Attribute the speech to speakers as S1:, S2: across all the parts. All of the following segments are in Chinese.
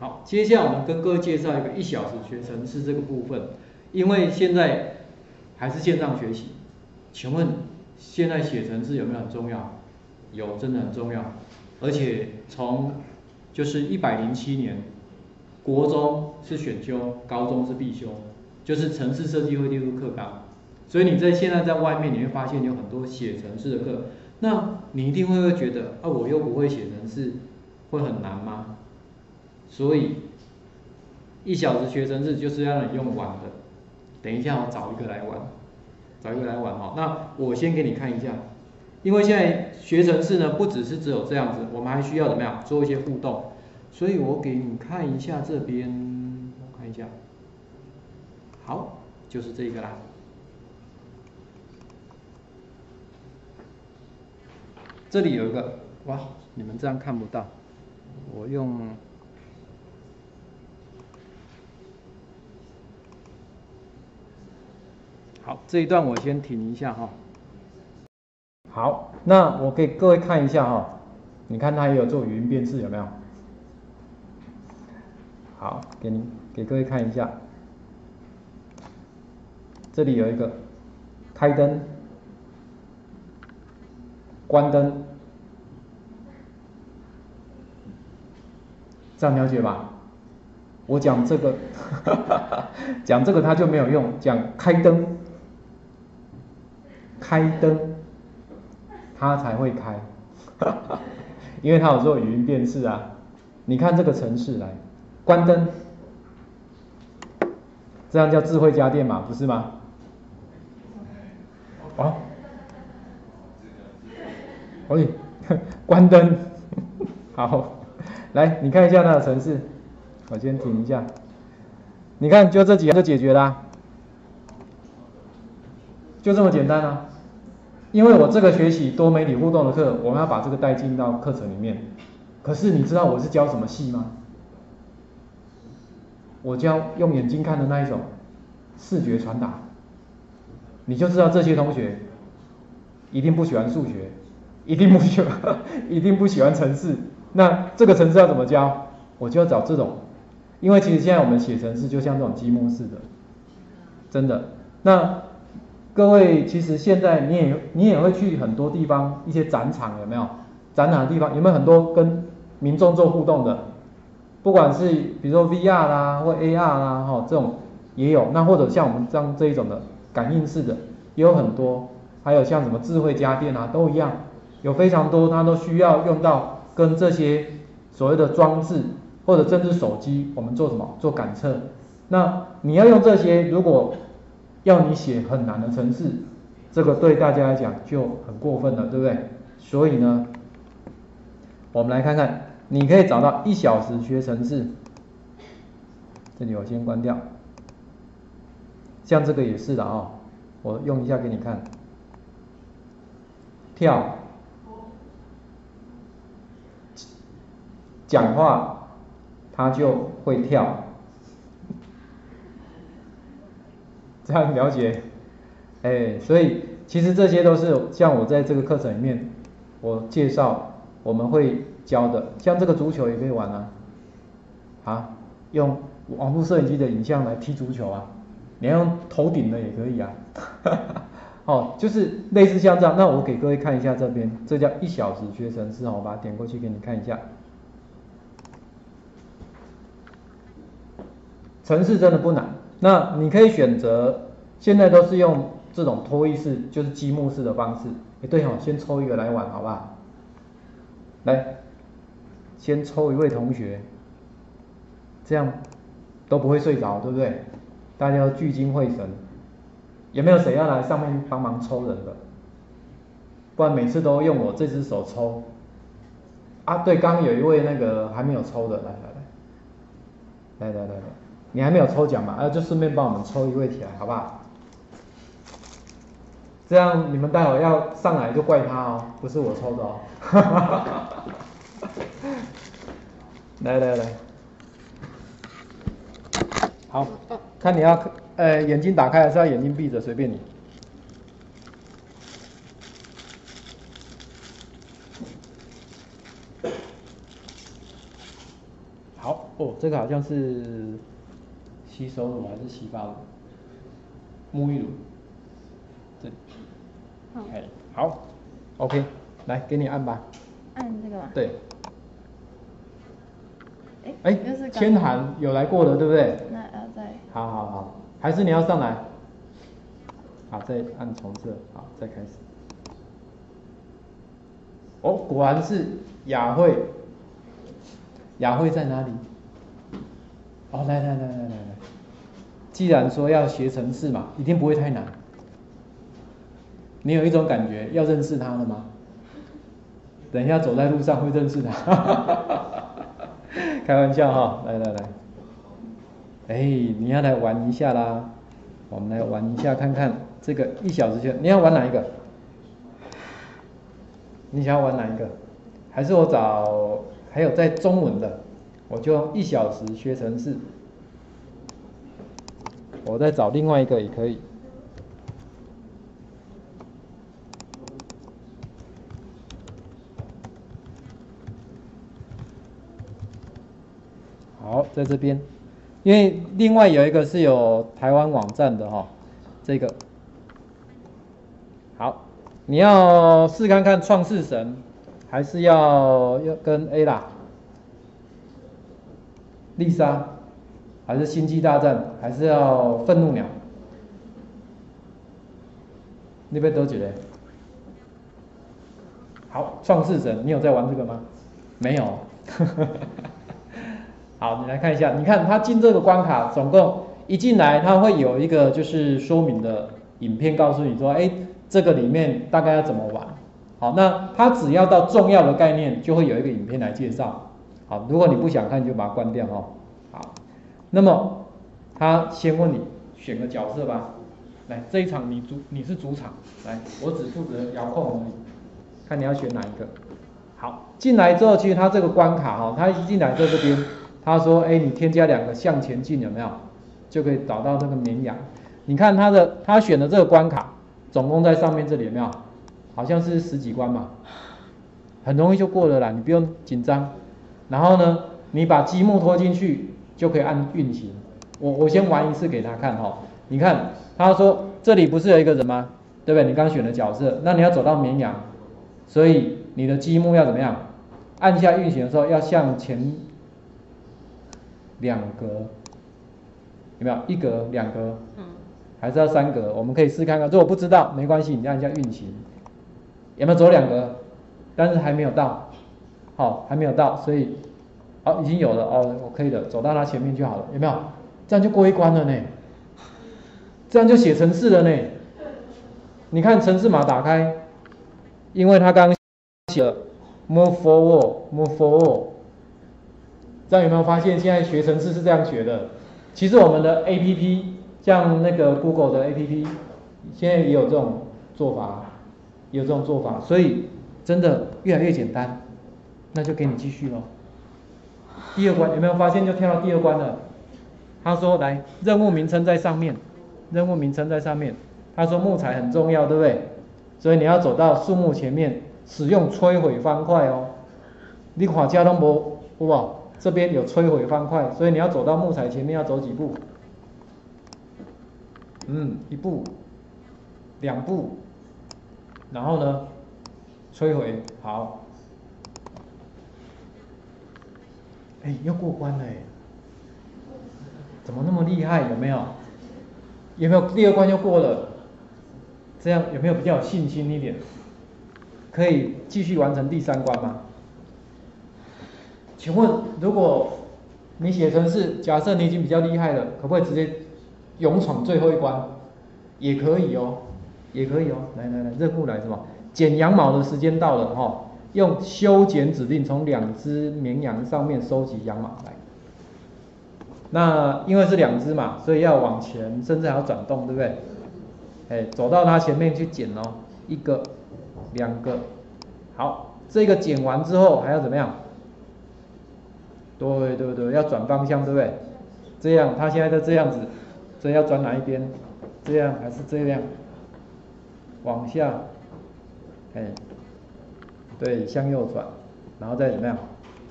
S1: 好，接下来我们跟各位介绍一个一小时学程式这个部分，因为现在还是线上学习，请问现在写程式有没有很重要？有，真的很重要，而且从就是一百零七年，国中是选修，高中是必修，就是城市设计会列入课纲，所以你在现在在外面你会发现有很多写程式的课，那你一定会会觉得啊，我又不会写程式，会很难吗？所以一小时学程式就是要你用玩的，等一下我找一个来玩，找一个来玩哈，那我先给你看一下。因为现在学程式呢，不只是只有这样子，我们还需要怎么样做一些互动，所以我给你看一下这边，我看一下，好，就是这个啦。这里有一个，哇，你们这样看不到，我用，好，这一段我先停一下哈。好，那我给各位看一下哈，你看它也有做语音辨识有没有？好，给您给各位看一下，这里有一个开灯、关灯，这样了解吧？我讲这个，讲这个它就没有用，讲开灯、开灯。它才会开，因为它有做语音辨识啊。你看这个城市来，关灯，这样叫智慧家电嘛，不是吗？哦，可以，关灯，好，来你看一下那个城市，我先停一下，你看就这几样就解决啦，就这么简单啊。因为我这个学习多媒体互动的课，我们要把这个带进到课程里面。可是你知道我是教什么戏吗？我教用眼睛看的那一种视觉传达，你就知道这些同学一定不喜欢数学，一定不喜欢，一定不喜欢程式。那这个程式要怎么教？我就要找这种，因为其实现在我们写程式就像这种积木式的，真的。那各位，其实现在你也你也会去很多地方，一些展场有没有？展览的地方有没有很多跟民众做互动的？不管是比如说 VR 啦或 AR 啦，哈，这种也有。那或者像我们这样这一种的感应式的也有很多。还有像什么智慧家电啊，都一样，有非常多，它都需要用到跟这些所谓的装置或者甚至手机，我们做什么做感测？那你要用这些，如果要你写很难的程式，这个对大家来讲就很过分了，对不对？所以呢，我们来看看，你可以找到一小时学程式，这里我先关掉，像这个也是的啊，我用一下给你看，跳，讲话，它就会跳。这样了解，哎，所以其实这些都是像我在这个课程里面我介绍我们会教的，像这个足球也可以玩啊，啊，用网络摄影机的影像来踢足球啊，你要用头顶的也可以啊，哈 哈哦，就是类似像这样，那我给各位看一下这边，这叫一小时学程式，我把它点过去给你看一下，程式真的不难。那你可以选择，现在都是用这种拖曳式，就是积木式的方式。哎，对哦，先抽一个来玩，好不好？来，先抽一位同学，这样都不会睡着，对不对？大家要聚精会神。有没有谁要来上面帮忙抽人的？不然每次都用我这只手抽。啊，对，刚有一位那个还没有抽的，来来来，来来来来。你还没有抽奖嘛？啊，就顺便帮我们抽一位起来，好不好？这样你们待会要上来就怪他哦，不是我抽的哦。来来来，好，看你要呃眼睛打开还是要眼睛闭着，随便你。好哦，这个好像是吸收乳还是洗发乳？沐浴乳。这里。哎，好，OK，来给你按吧。
S2: 按这个吗？
S1: 对。
S2: 哎，
S1: 哎千寒有来过的，对不对？
S2: 那要再
S1: 好好好，还是你要上来？好，再按重设，好，再开始。哦，果然是雅慧。雅慧在哪里？哦，来来来来来来，既然说要学城市嘛，一定不会太难。你有一种感觉，要认识他了吗？等一下走在路上会认识他，开玩笑哈，来来来，哎，你要来玩一下啦，我们来玩一下看看这个一小时圈，你要玩哪一个？你想要玩哪一个？还是我找还有在中文的，我就用一小时学程式，我再找另外一个也可以。好，在这边，因为另外有一个是有台湾网站的哈，这个，好，你要试看看创世神，还是要要跟 A 啦，丽莎，还是星际大战，还是要愤怒鸟？你边都觉得？好，创世神，你有在玩这个吗？没有。好，你来看一下，你看他进这个关卡，总共一进来，他会有一个就是说明的影片，告诉你说，哎，这个里面大概要怎么玩。好，那他只要到重要的概念，就会有一个影片来介绍。好，如果你不想看，就把它关掉哦。好，那么他先问你选个角色吧。来，这一场你主你是主场，来，我只负责遥控而已，看你要选哪一个。好，进来之后，其实他这个关卡哈，他一进来在这边。他说：“哎，你添加两个向前进有没有？就可以找到那个绵羊。你看他的，他选的这个关卡，总共在上面这里有没有？好像是十几关嘛，很容易就过了啦，你不用紧张。然后呢，你把积木拖进去就可以按运行。我我先玩一次给他看哈。你看他说这里不是有一个人吗？对不对？你刚选的角色，那你要走到绵羊，所以你的积木要怎么样？按下运行的时候要向前。”两格有没有一格两格？嗯，还是要三格？我们可以试看看。如果不知道没关系，你按一下运行，有没有走两格？但是还没有到，好，还没有到，所以好已经有了哦，我可以的，走到它前面就好了，有没有？这样就过一关了呢，这样就写程式了呢。你看程式码打开，因为它刚写了 move forward move forward。这样有没有发现，现在学程式是这样学的？其实我们的 A P P，像那个 Google 的 A P P，现在也有这种做法，有这种做法，所以真的越来越简单。那就给你继续喽。第二关有没有发现？就跳到第二关了。他说：“来，任务名称在上面，任务名称在上面。”他说：“木材很重要，对不对？所以你要走到树木前面，使用摧毁方块哦。你看加都无，有无？这边有摧毁方块，所以你要走到木材前面要走几步？嗯，一步，两步，然后呢，摧毁，好，哎，要过关了，怎么那么厉害？有没有？有没有第二关就过了？这样有没有比较有信心一点？可以继续完成第三关吗？请问，如果你写成是假设你已经比较厉害了，可不可以直接勇闯最后一关？也可以哦，也可以哦。来来来，任务来是吧？剪羊毛的时间到了哈，用修剪指令从两只绵羊上面收集羊毛来。那因为是两只嘛，所以要往前，甚至还要转动，对不对？哎，走到它前面去剪哦，一个、两个，好，这个剪完之后还要怎么样？对对对，要转方向，对不对？这样，它现在在这样子，所以要转哪一边？这样还是这样？往下，哎，对，向右转，然后再怎么样？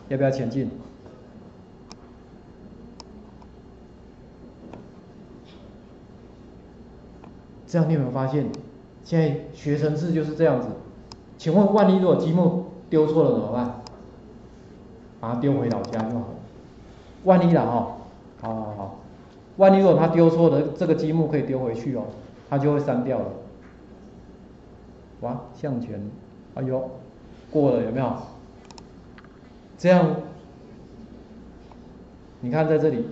S1: 要不要前进？这样你有没有发现，现在学生制就是这样子？请问，万一如果积木丢错了怎么办？把它丢回老家就好了。万一了哈，好好好,好，万一如果他丢错了，这个积木可以丢回去哦，他就会删掉了。哇，向前，哎呦，过了有没有？这样，你看在这里，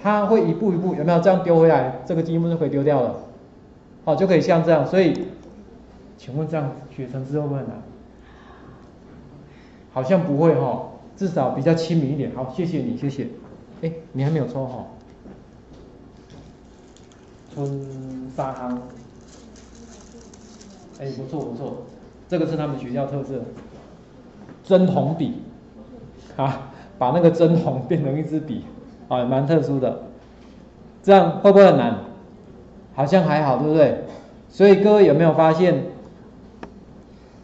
S1: 它会一步一步有没有这样丢回来？这个积木就可以丢掉了，好，就可以像这样。所以，请问这样学成之后会难？好像不会哈，至少比较亲民一点。好，谢谢你，谢谢。哎，你还没有抽哈？春沙夯，哎，不错不错，这个是他们学校特色，针筒笔，啊，把那个针筒 变成一支笔，啊，蛮特殊的，这样会不会很难？好像还好，对不对？所以各位有没有发现，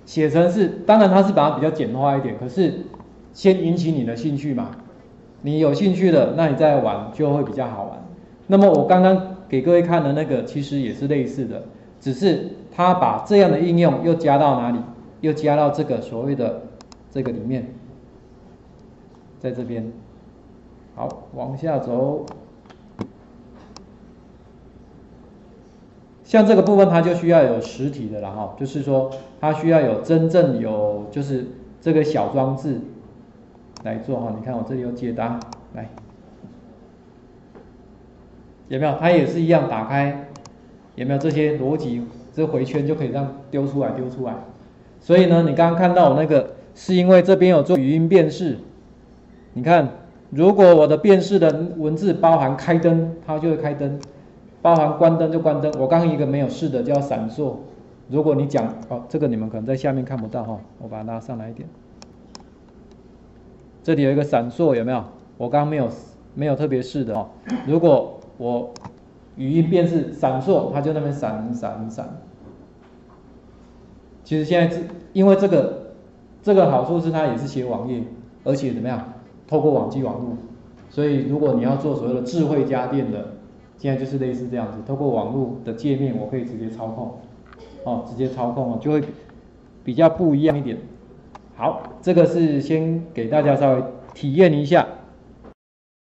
S1: 写成是，当然它是把它比较简化一点，可是先引起你的兴趣嘛，你有兴趣的，那你再玩就会比较好玩。那么我刚刚。给各位看的那个其实也是类似的，只是他把这样的应用又加到哪里？又加到这个所谓的这个里面，在这边。好，往下走。像这个部分，它就需要有实体的了哈，就是说它需要有真正有就是这个小装置来做哈。你看我这里有解答，来。有没有？它也是一样，打开有没有这些逻辑？这回圈就可以这样丢出来，丢出来。所以呢，你刚刚看到我那个，是因为这边有做语音辨识。你看，如果我的辨识的文字包含开灯，它就会开灯；包含关灯就关灯。我刚刚一个没有试的叫闪烁。如果你讲哦，这个你们可能在下面看不到哈，我把它拉上来一点。这里有一个闪烁，有没有？我刚刚没有没有特别试的哦。如果我语音辨识闪烁，它就那边闪闪闪。其实现在是因为这个这个好处是它也是写网页，而且怎么样，透过网际网络，所以如果你要做所谓的智慧家电的，现在就是类似这样子，透过网络的界面，我可以直接操控，哦，直接操控哦，就会比较不一样一点。好，这个是先给大家稍微体验一下。